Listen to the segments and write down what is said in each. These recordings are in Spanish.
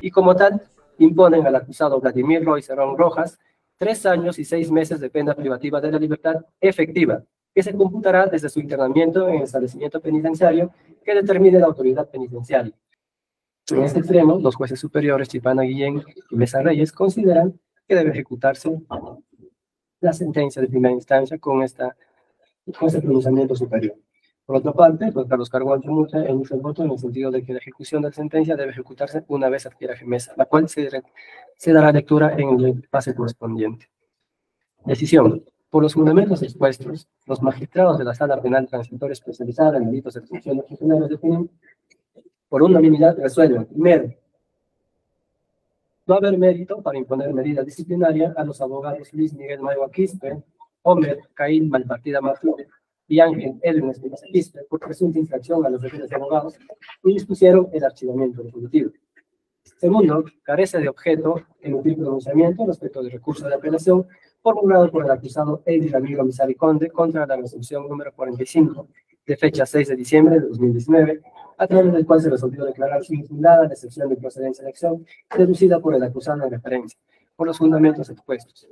y como tal imponen al acusado Vladimir Roy Cerrón Rojas tres años y seis meses de pena privativa de la libertad efectiva, que se computará desde su internamiento en el establecimiento penitenciario que determine la autoridad penitenciaria. En este extremo, los jueces superiores Chipana Guillén y Mesa Reyes consideran que debe ejecutarse la sentencia de primera instancia con, esta, con este pronunciamiento superior. Por otra parte, pues Carlos Cargo Antemucha emite el voto en el sentido de que la ejecución de la sentencia debe ejecutarse una vez adquiera mesa, la cual se, se dará lectura en el fase correspondiente. Decisión. Por los fundamentos expuestos, los magistrados de la Sala Penal Transitoria Especializada en Delitos de Funciones Funcionarios definen por unanimidad resuelven, primero, a haber mérito para imponer medida disciplinaria a los abogados Luis Miguel Mayo Aquispe, Homer Caín Malpartida Martínez, y Ángel Edwin Espinosa por presunta infracción a los derechos de abogados y dispusieron el archivamiento definitivo. Segundo, carece de objeto emitir pronunciamiento respecto del recurso de apelación formulado por el acusado Eddie Ramiro Misari Conde contra la resolución número 45 de fecha 6 de diciembre de 2019, a través del cual se resolvió declarar su infundada la excepción de procedencia de acción deducida por el acusado en referencia, por los fundamentos expuestos.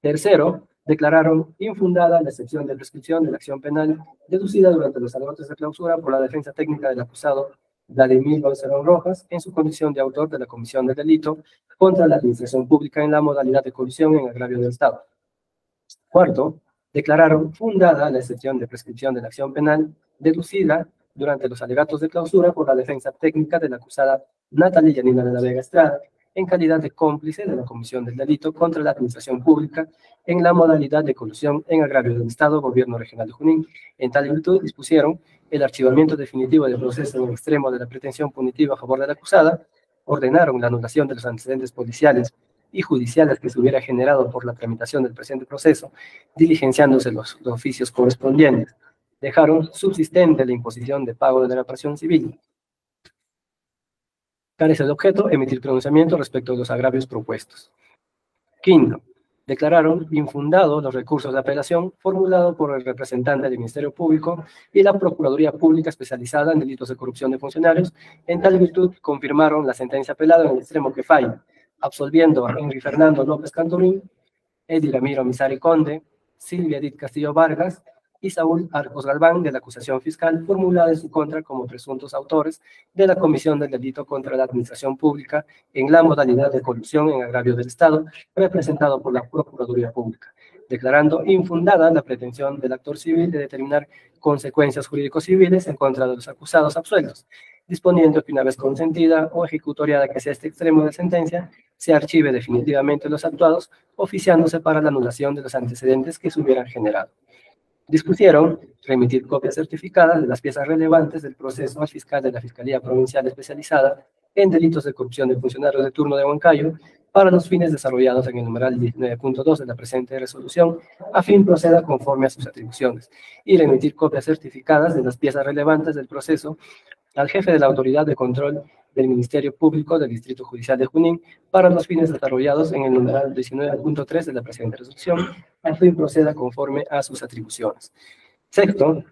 Tercero, declararon infundada la excepción de prescripción de la acción penal deducida durante los alborotos de clausura por la defensa técnica del acusado Vladimir Gonzalo Rojas en su condición de autor de la comisión del delito contra la administración pública en la modalidad de colisión en agravio del Estado. Cuarto, declararon fundada la excepción de prescripción de la acción penal deducida durante los alegatos de clausura por la defensa técnica de la acusada Natalia Yanina de la Vega Estrada en calidad de cómplice de la comisión del delito contra la administración pública en la modalidad de colusión en agravio del Estado, Gobierno Regional de Junín. En tal virtud dispusieron el archivamiento definitivo del proceso en extremo de la pretensión punitiva a favor de la acusada, ordenaron la anulación de los antecedentes policiales y judiciales que se hubiera generado por la tramitación del presente proceso, diligenciándose los, los oficios correspondientes. Dejaron subsistente la imposición de pago de la reparación civil carece de objeto emitir pronunciamiento respecto de los agravios propuestos. Quinto, declararon infundado los recursos de apelación formulados por el representante del Ministerio Público y la Procuraduría Pública especializada en delitos de corrupción de funcionarios. En tal virtud, confirmaron la sentencia apelada en el extremo que falla, absolviendo a Henry Fernando López Cantorín, Eddie Ramiro Misari Conde, Silvia Edith Castillo Vargas y Saúl Arcos Galván de la acusación fiscal formulada en su contra como presuntos autores de la comisión del delito contra la administración pública en la modalidad de corrupción en agravio del Estado, representado por la Procuraduría Pública, declarando infundada la pretensión del actor civil de determinar consecuencias jurídicos civiles en contra de los acusados absueltos, disponiendo que una vez consentida o ejecutoriada que sea este extremo de sentencia, se archive definitivamente los actuados, oficiándose para la anulación de los antecedentes que se hubieran generado dispusieron remitir copias certificadas de las piezas relevantes del proceso al fiscal de la Fiscalía Provincial Especializada en delitos de corrupción de funcionarios de turno de Huancayo para los fines desarrollados en el numeral 19.2 de la presente resolución, a fin proceda conforme a sus atribuciones, y remitir copias certificadas de las piezas relevantes del proceso al jefe de la Autoridad de Control del Ministerio Público del Distrito Judicial de Junín para los fines desarrollados en el numeral 19.3 de la presente resolución, a fin proceda conforme a sus atribuciones. Sexto,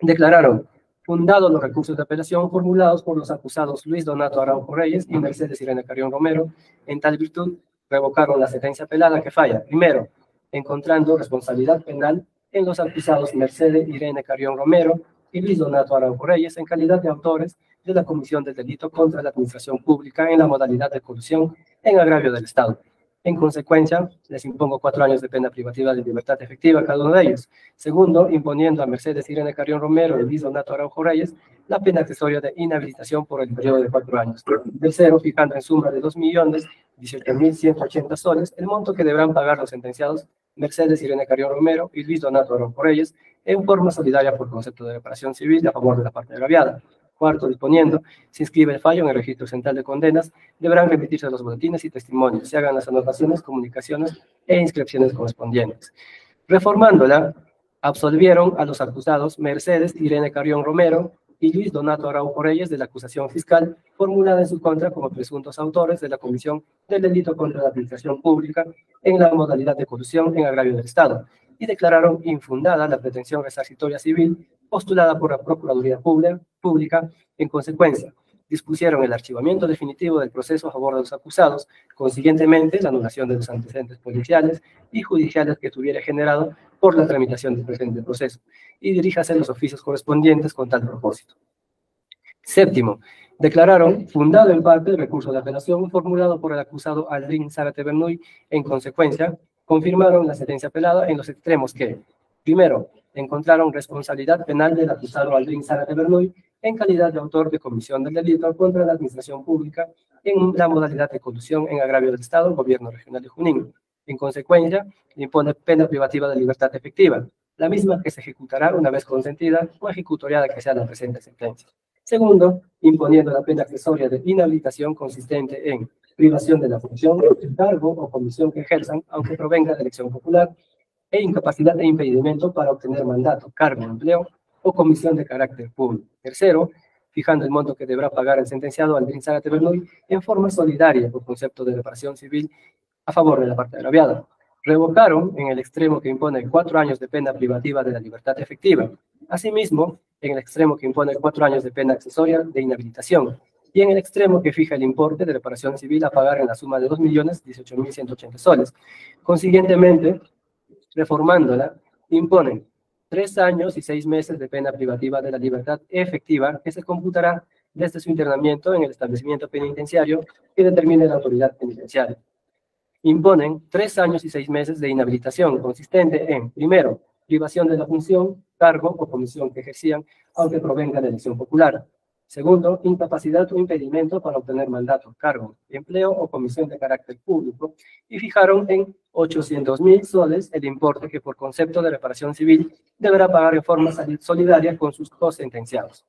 declararon fundados los recursos de apelación formulados por los acusados Luis Donato Araujo Reyes y Mercedes Irene Carión Romero. En tal virtud, revocaron la sentencia apelada que falla. Primero, encontrando responsabilidad penal en los acusados Mercedes Irene Carión Romero y Luis Donato Araujo Reyes en calidad de autores de la comisión del delito contra la administración pública en la modalidad de corrupción en agravio del Estado. En consecuencia, les impongo cuatro años de pena privativa de libertad efectiva a cada uno de ellos. Segundo, imponiendo a Mercedes Irene Carrión Romero y Luis Donato Araujo Reyes la pena accesoria de inhabilitación por el periodo de cuatro años. Tercero, fijando en suma de dos millones soles el monto que deberán pagar los sentenciados Mercedes Irene Carrión Romero y Luis Donato Araujo Reyes en forma solidaria por concepto de reparación civil a favor de la parte agraviada. Cuarto, disponiendo, se inscribe el fallo en el registro central de condenas, deberán repetirse los boletines y testimonios, se hagan las anotaciones, comunicaciones e inscripciones correspondientes. Reformándola, absolvieron a los acusados Mercedes Irene Carrión Romero y Luis Donato Araujo Reyes de la acusación fiscal formulada en su contra como presuntos autores de la comisión del delito contra la administración pública en la modalidad de corrupción en agravio del Estado y declararon infundada la pretensión resarcitoria civil postulada por la Procuraduría Pública. En consecuencia, dispusieron el archivamiento definitivo del proceso a favor de los acusados, consiguientemente la anulación de los antecedentes policiales y judiciales que tuviera generado por la tramitación del presente proceso, y diríjase los oficios correspondientes con tal propósito. Séptimo, declararon fundado en parte el recurso de apelación formulado por el acusado Aldrin Zárate Bernuy. En consecuencia, confirmaron la sentencia apelada en los extremos que, primero, encontraron responsabilidad penal del acusado Aldrin Zárate Bernuy en calidad de autor de comisión del delito contra la administración pública en la modalidad de colusión en agravio del Estado, Gobierno Regional de Junín. En consecuencia, impone pena privativa de libertad efectiva, la misma que se ejecutará una vez consentida o ejecutoriada que sea la presente sentencia. Segundo, imponiendo la pena accesoria de inhabilitación consistente en privación de la función, cargo o comisión que ejerzan, aunque provenga de elección popular, e incapacidad e impedimento para obtener mandato, cargo, empleo o comisión de carácter público. Tercero, fijando el monto que deberá pagar el sentenciado al Zárate Bernoy en forma solidaria por concepto de reparación civil a favor de la parte agraviada. Revocaron en el extremo que impone cuatro años de pena privativa de la libertad efectiva. Asimismo, en el extremo que impone cuatro años de pena accesoria de inhabilitación, y en el extremo que fija el importe de reparación civil a pagar en la suma de 2.018.180 soles. Consiguientemente, reformándola, imponen tres años y seis meses de pena privativa de la libertad efectiva que se computará desde su internamiento en el establecimiento penitenciario que determine la autoridad penitenciaria. Imponen tres años y seis meses de inhabilitación consistente en, primero, privación de la función, cargo o comisión que ejercían, aunque provenga de elección popular. Segundo, incapacidad o impedimento para obtener mandato, cargo, empleo o comisión de carácter público. Y fijaron en 800 mil soles el importe que por concepto de reparación civil deberá pagar en forma solidaria con sus co-sentenciados.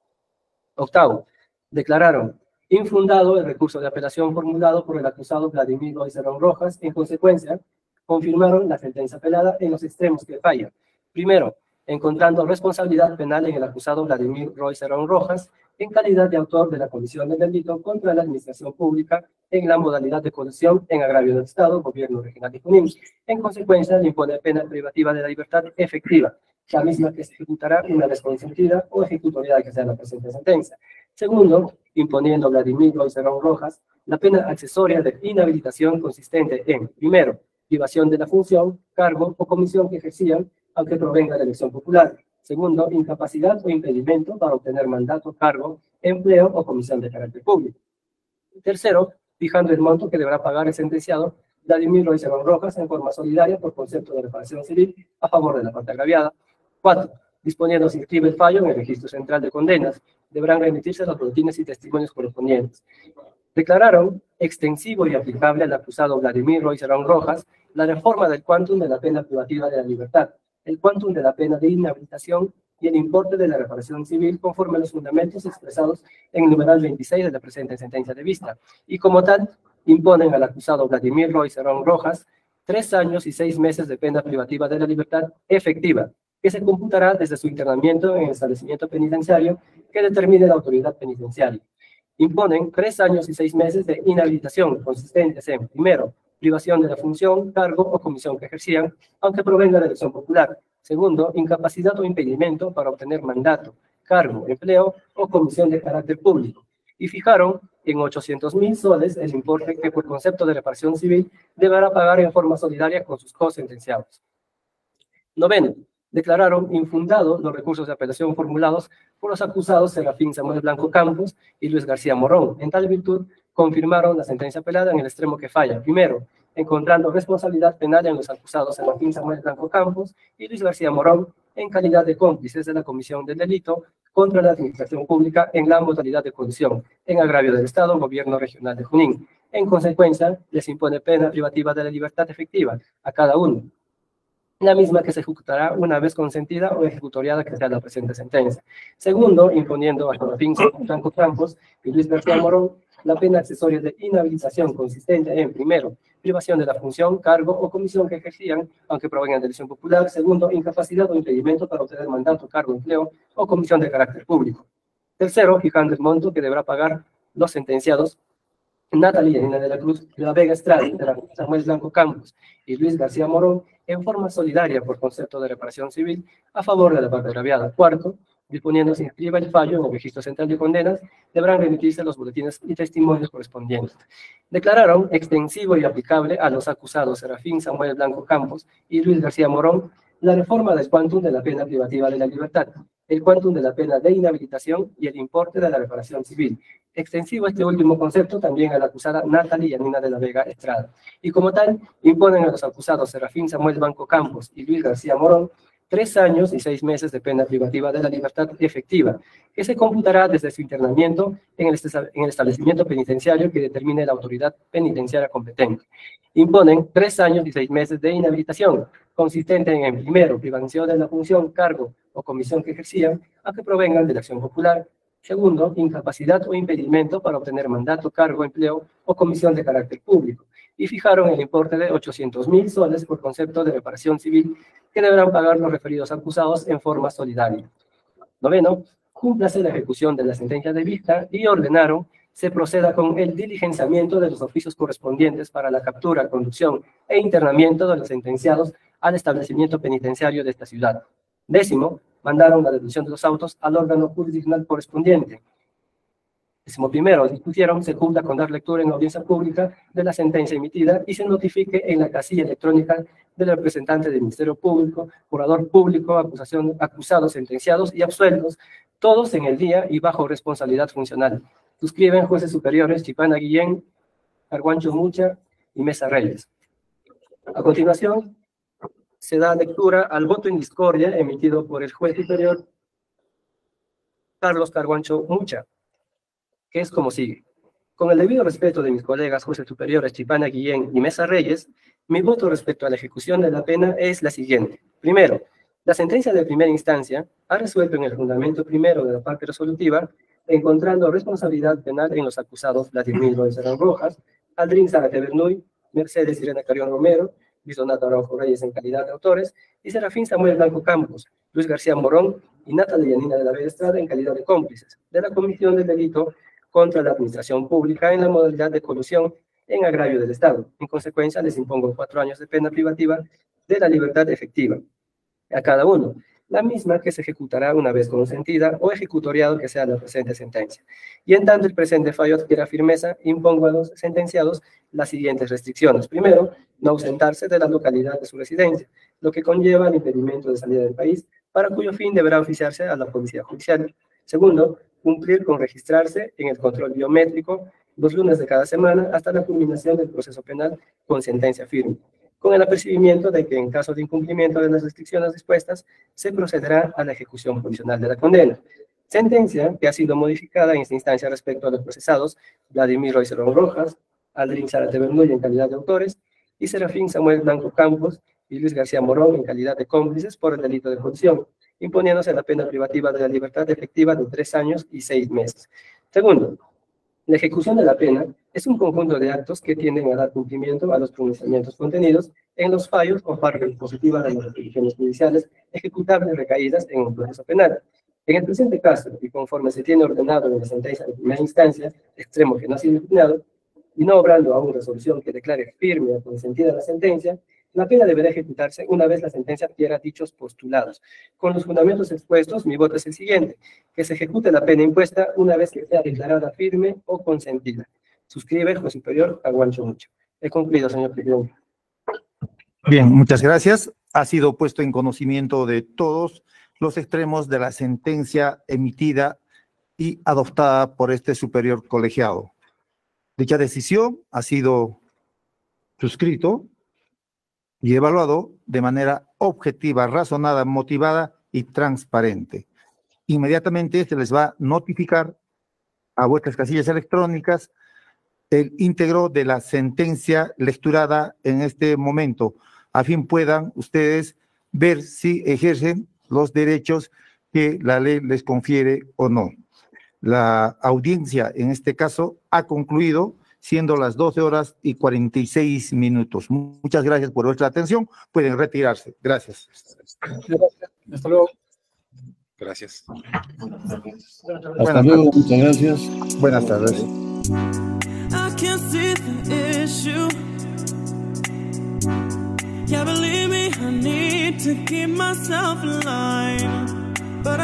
Octavo, declararon infundado el recurso de apelación formulado por el acusado Vladimir Oiserón Rojas. En consecuencia, confirmaron la sentencia apelada en los extremos que falla. Primero, encontrando responsabilidad penal en el acusado Vladimir Roy Cerón Rojas en calidad de autor de la comisión de delito contra la administración pública en la modalidad de colusión en agravio del Estado, Gobierno Regional de Junín. En consecuencia, impone pena privativa de la libertad efectiva, la misma que se ejecutará una vez consentida o ejecutoria que sea la presente sentencia. Segundo, imponiendo a Vladimir Roy Cerón Rojas la pena accesoria de inhabilitación consistente en, primero, privación de la función, cargo o comisión que ejercían aunque provenga de elección popular. Segundo, incapacidad o impedimento para obtener mandato, cargo, empleo o comisión de carácter público. Tercero, fijando el monto que deberá pagar el sentenciado Vladimir Roy Rojas en forma solidaria por concepto de reparación civil a favor de la parte agraviada. Cuatro, disponiendo si inscribe el fallo en el registro central de condenas, deberán remitirse los boletines y testimonios correspondientes. Declararon extensivo y aplicable al acusado Vladimir Roy Rojas la reforma del cuantum de la pena privativa de la libertad, el cuantum de la pena de inhabilitación y el importe de la reparación civil conforme a los fundamentos expresados en el numeral 26 de la presente sentencia de vista, y como tal, imponen al acusado Vladimir Roy Cerón Rojas tres años y seis meses de pena privativa de la libertad efectiva, que se computará desde su internamiento en el establecimiento penitenciario que determine la autoridad penitenciaria. Imponen tres años y seis meses de inhabilitación consistentes en, primero, privación de la función, cargo o comisión que ejercían, aunque provenga de elección popular. Segundo, incapacidad o impedimento para obtener mandato, cargo, empleo o comisión de carácter público. Y fijaron en 800 mil soles el importe que por concepto de reparación civil deberá pagar en forma solidaria con sus co-sentenciados. Noveno, declararon infundados los recursos de apelación formulados por los acusados Serafín Samuel Blanco Campos y Luis García Morón. En tal virtud, confirmaron la sentencia apelada en el extremo que falla. Primero, encontrando responsabilidad penal en los acusados Martín Samuel Blanco Campos y Luis García Morón en calidad de cómplices de la comisión del delito contra la administración pública en la modalidad de condición en agravio del Estado, Gobierno Regional de Junín. En consecuencia, les impone pena privativa de la libertad efectiva a cada uno, la misma que se ejecutará una vez consentida o ejecutoriada que sea la presente sentencia. Segundo, imponiendo a Joaquín Blanco Campos y Luis García Morón la pena accesoria de inhabilitación consistente en, primero, privación de la función, cargo o comisión que ejercían, aunque provengan de elección popular. Segundo, incapacidad o impedimento para obtener mandato, cargo, empleo o comisión de carácter público. Tercero, fijando el monto que deberá pagar los sentenciados Natalia Ina de la Cruz, la Vega Estrada, Samuel Blanco Campos y Luis García Morón en forma solidaria por concepto de reparación civil a favor de la parte agraviada. Cuarto, disponiendo se inscriba el fallo en el registro central de condenas, deberán remitirse los boletines y testimonios correspondientes. Declararon extensivo y aplicable a los acusados Serafín Samuel Blanco Campos y Luis García Morón la reforma del cuantum de la pena privativa de la libertad, el cuantum de la pena de inhabilitación y el importe de la reparación civil. Extensivo este último concepto también a la acusada Natalie Yanina de la Vega Estrada. Y como tal, imponen a los acusados Serafín Samuel Blanco Campos y Luis García Morón tres años y seis meses de pena privativa de la libertad efectiva, que se computará desde su internamiento en el establecimiento penitenciario que determine la autoridad penitenciaria competente. Imponen tres años y seis meses de inhabilitación, consistente en, primero, privación de la función, cargo o comisión que ejercían, a que provengan de la acción popular, Segundo, incapacidad o impedimento para obtener mandato, cargo, empleo o comisión de carácter público. Y fijaron el importe de 800 mil soles por concepto de reparación civil que deberán pagar los referidos acusados en forma solidaria. Noveno, cúmplase la ejecución de la sentencia de vista y ordenaron se proceda con el diligenciamiento de los oficios correspondientes para la captura, conducción e internamiento de los sentenciados al establecimiento penitenciario de esta ciudad. Décimo, mandaron la deducción de los autos al órgano jurisdiccional correspondiente. Décimo primero, discutieron, se cumpla con dar lectura en audiencia pública de la sentencia emitida y se notifique en la casilla electrónica del representante del Ministerio Público, curador público, acusados, sentenciados y absueltos, todos en el día y bajo responsabilidad funcional. Suscriben jueces superiores Chipana Guillén, Arguancho Mucha y Mesa Reyes. A continuación, se da lectura al voto en discordia emitido por el juez superior Carlos Carguancho Mucha, que es como sigue. Con el debido respeto de mis colegas jueces superiores Chipana Guillén y Mesa Reyes, mi voto respecto a la ejecución de la pena es la siguiente. Primero, la sentencia de primera instancia ha resuelto en el fundamento primero de la parte resolutiva, encontrando responsabilidad penal en los acusados Vladimir Rojas, Aldrin Zárate Bernuy, Mercedes Irene Carión Romero, Luis Donato Araujo Reyes en calidad de autores, y Serafín Samuel Blanco Campos, Luis García Morón y Natalia Yanina de la Vega Estrada en calidad de cómplices de la Comisión del Delito contra la Administración Pública en la modalidad de colusión en agravio del Estado. En consecuencia, les impongo cuatro años de pena privativa de la libertad efectiva a cada uno, la misma que se ejecutará una vez consentida o ejecutoriado que sea la presente sentencia. Y en tanto el presente fallo adquiera firmeza, impongo a los sentenciados las siguientes restricciones. Primero, no ausentarse de la localidad de su residencia, lo que conlleva el impedimento de salida del país, para cuyo fin deberá oficiarse a la Policía Judicial. Segundo, cumplir con registrarse en el control biométrico dos lunes de cada semana hasta la culminación del proceso penal con sentencia firme con el apercibimiento de que en caso de incumplimiento de las restricciones dispuestas, se procederá a la ejecución provisional de la condena. Sentencia que ha sido modificada en esta instancia respecto a los procesados Vladimir Roycerón Rojas, Aldrin Zárate Bernoy en calidad de autores y Serafín Samuel Blanco Campos y Luis García Morón en calidad de cómplices por el delito de corrupción, imponiéndose la pena privativa de la libertad efectiva de tres años y seis meses. Segundo, la ejecución de la pena es un conjunto de actos que tienden a dar cumplimiento a los pronunciamientos contenidos en los fallos o partes positivas de las resoluciones judiciales ejecutables recaídas en un proceso penal. En el presente caso, y conforme se tiene ordenado en la sentencia de primera instancia, extremo que no ha sido impugnado, y no obrando a una resolución que declare firme o consentida la sentencia, la pena deberá ejecutarse una vez la sentencia adquiera dichos postulados. Con los fundamentos expuestos, mi voto es el siguiente, que se ejecute la pena impuesta una vez que sea declarada firme o consentida. Suscribe juez superior Aguancho Mucho. He concluido, señor presidente. Bien, muchas gracias. Ha sido puesto en conocimiento de todos los extremos de la sentencia emitida y adoptada por este superior colegiado. Dicha decisión ha sido suscrito y evaluado de manera objetiva, razonada, motivada y transparente. Inmediatamente se les va a notificar a vuestras casillas electrónicas el íntegro de la sentencia lecturada en este momento, a fin puedan ustedes ver si ejercen los derechos que la ley les confiere o no. La audiencia en este caso ha concluido siendo las 12 horas y 46 minutos. Muchas gracias por vuestra atención. Pueden retirarse. Gracias. Hasta luego. Gracias. Hasta luego, muchas gracias. Buenas tardes. Yeah, believe me, I need to keep myself alive. But I